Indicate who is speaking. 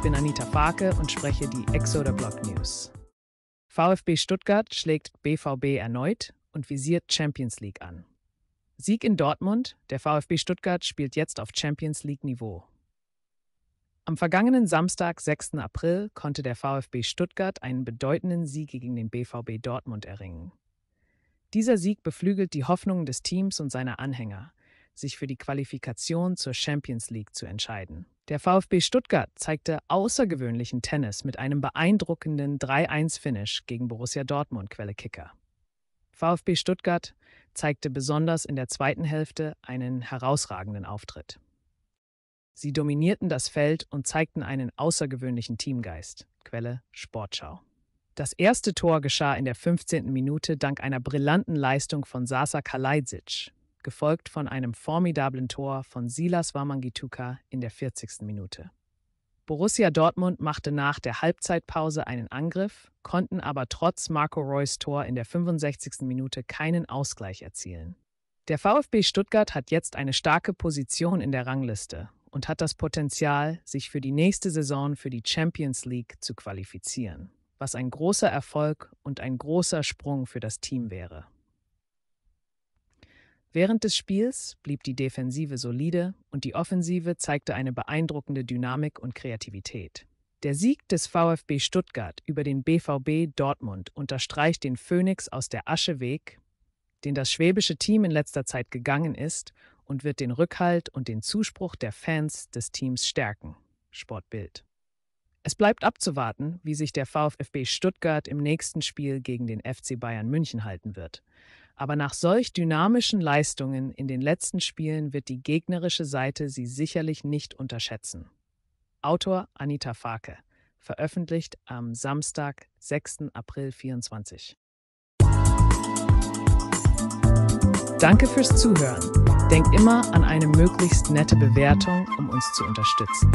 Speaker 1: Ich bin Anita Farke und spreche die Exoder Block News. VfB Stuttgart schlägt BVB erneut und visiert Champions League an. Sieg in Dortmund, der VfB Stuttgart spielt jetzt auf Champions League-Niveau. Am vergangenen Samstag, 6. April, konnte der VfB Stuttgart einen bedeutenden Sieg gegen den BVB Dortmund erringen. Dieser Sieg beflügelt die Hoffnungen des Teams und seiner Anhänger, sich für die Qualifikation zur Champions League zu entscheiden. Der VfB Stuttgart zeigte außergewöhnlichen Tennis mit einem beeindruckenden 3-1-Finish gegen Borussia Dortmund, Quelle Kicker. VfB Stuttgart zeigte besonders in der zweiten Hälfte einen herausragenden Auftritt. Sie dominierten das Feld und zeigten einen außergewöhnlichen Teamgeist. Quelle Sportschau. Das erste Tor geschah in der 15. Minute dank einer brillanten Leistung von Sasa Kalajdzic, gefolgt von einem formidablen Tor von Silas Wamangituka in der 40. Minute. Borussia Dortmund machte nach der Halbzeitpause einen Angriff, konnten aber trotz Marco Reus Tor in der 65. Minute keinen Ausgleich erzielen. Der VfB Stuttgart hat jetzt eine starke Position in der Rangliste und hat das Potenzial, sich für die nächste Saison für die Champions League zu qualifizieren, was ein großer Erfolg und ein großer Sprung für das Team wäre. Während des Spiels blieb die Defensive solide und die Offensive zeigte eine beeindruckende Dynamik und Kreativität. Der Sieg des VfB Stuttgart über den BVB Dortmund unterstreicht den Phönix aus der Asche Weg, den das schwäbische Team in letzter Zeit gegangen ist und wird den Rückhalt und den Zuspruch der Fans des Teams stärken. Sportbild. Es bleibt abzuwarten, wie sich der VfB Stuttgart im nächsten Spiel gegen den FC Bayern München halten wird. Aber nach solch dynamischen Leistungen in den letzten Spielen wird die gegnerische Seite sie sicherlich nicht unterschätzen. Autor Anita Farke, veröffentlicht am Samstag, 6. April 24. Danke fürs Zuhören. Denk immer an eine möglichst nette Bewertung, um uns zu unterstützen.